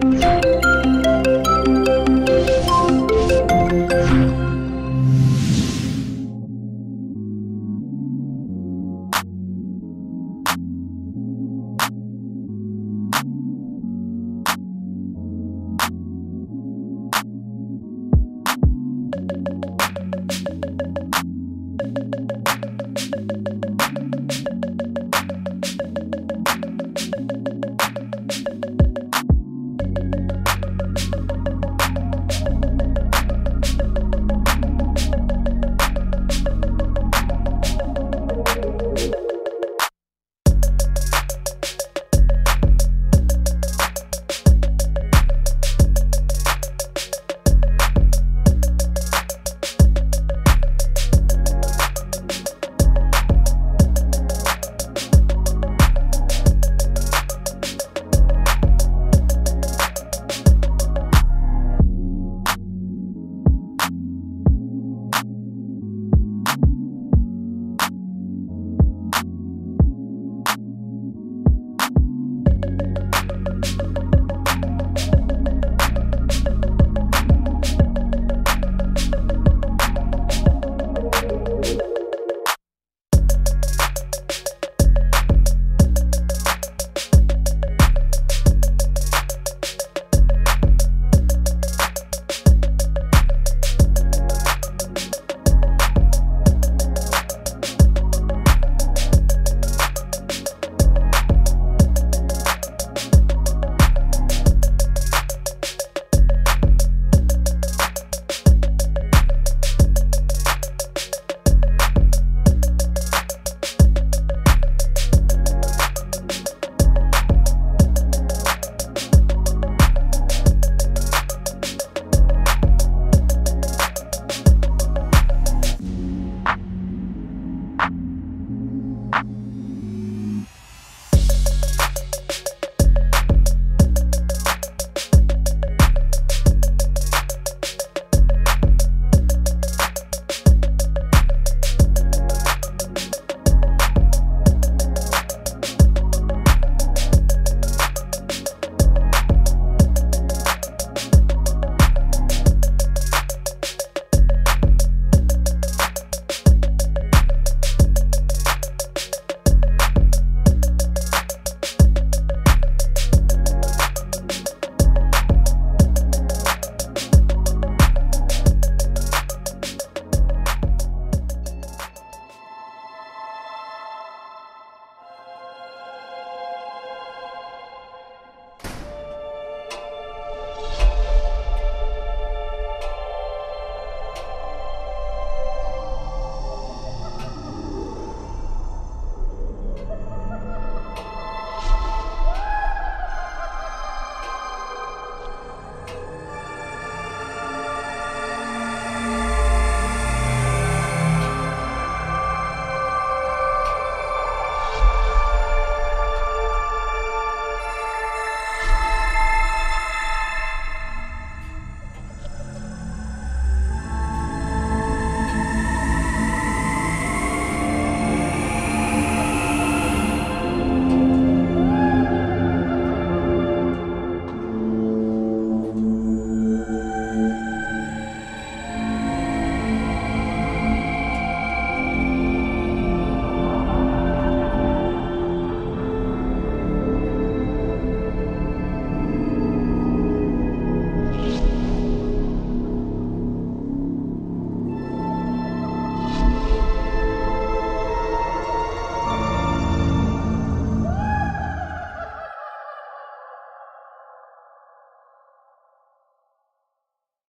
Música